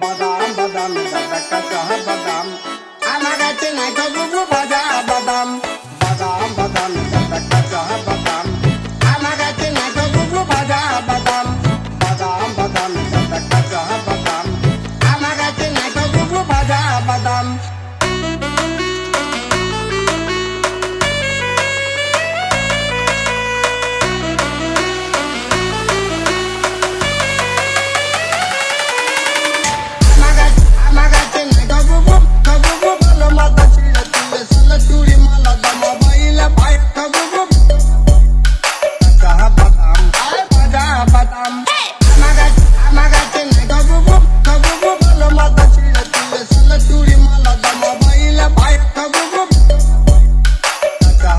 বাদাম বাদাম দাদা কাঁচা বাদাম। আমার কাছে নাই তো